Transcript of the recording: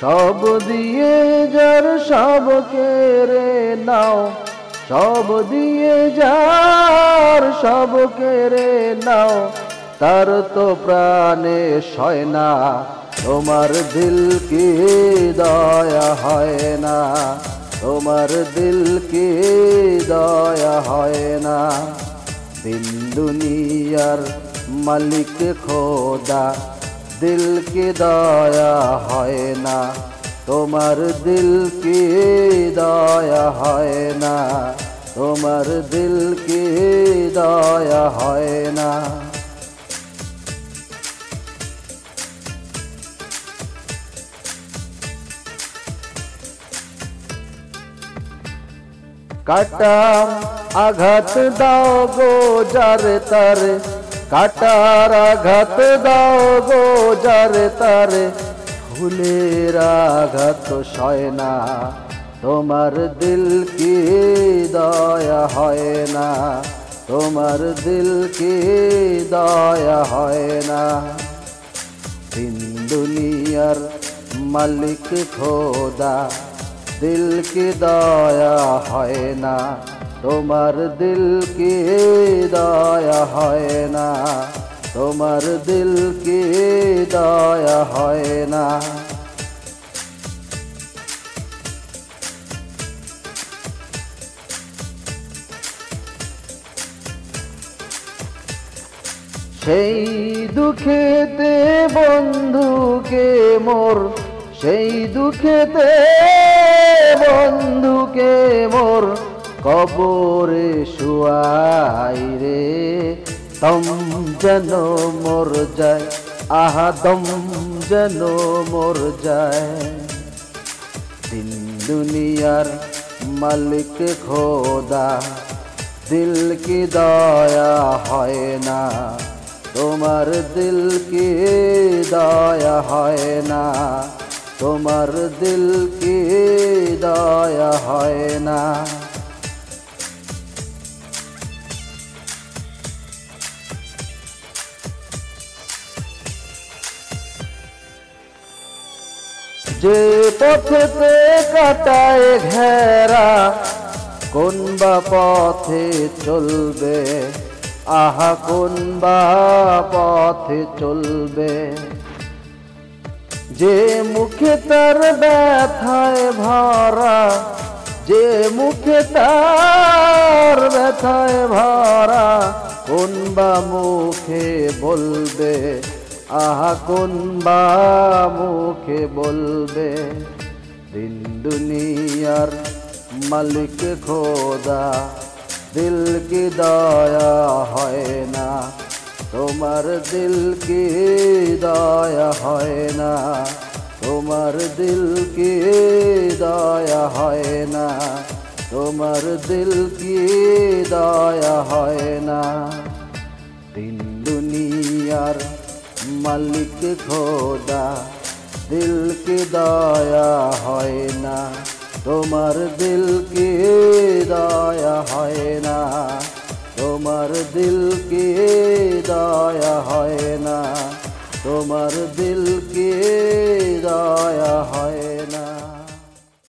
সব দিয়ে যার সব কেড়ে নাও, সব দিয়ে যার সব কেড়ে নাও, তার তো প্রাণে সয় না, তোমার দিল কি দয়া হয় না, তোমার দিল কি দয়া হয় না। দিন দুনিয়ার মালিক খোদা দিল কি দয়া হয় না তোমার দিল কি দয়া হয় না তোমার দিল কি দয়া হয় না কাটা আঘাত দাও গো যারে তারে কাটার আঘাত দাও গো যারে তারে। ফুলের আঘাত সয় না, তোমার দিল কি দয়া হয় না? তোমার দিল কি দয়া হয় না? দিন দুনিয়ার মালিক খোদা, দিল কি দয়া হয় না? তোমার দিল কি দয়া হয় না, তোমার দিল কি দয়া হয় না। সেই দুঃখেতে বন্ধুকে মোর, সেই দুঃখেতে বন্ধুকে মোর কবরে শুয়াই রে তম যেন মর যায়, আহা দম যেন মর যায়। দিন দুনিয়ার মালিক খোদা, দিল কি দয়া হয় না? তোমার দিল কি দয়া হয় না? তোমার দিল কি দয়া হয় না? যে পথেতে কাটায় ঘেরা, কোন বা পথে চলবে? আহা, কোন বা পথে চলবে? যে মুখে তার ব্যথায় ভরা, যে মুখে তার ব্যথায় ভরা, কোন বা মুখে বলবে? আহা কোন বা মুখে বলবে? দিন দুনিয়ার মালিক খোদা, দিল কি দয়া হয় না? তোমার দিল কি দয়া হয় না? তোমার দিল কি দয়া হয় না? তোমার দিল কি দয়া হয় না? দিন দুনিয়ার মালিক খোদা দিল কি দয়া হয় না, তোমার দিল কি দয়া হয় না, তোমার দিল কি দয়া হয় না, তোমার দিল কি দয়া হয়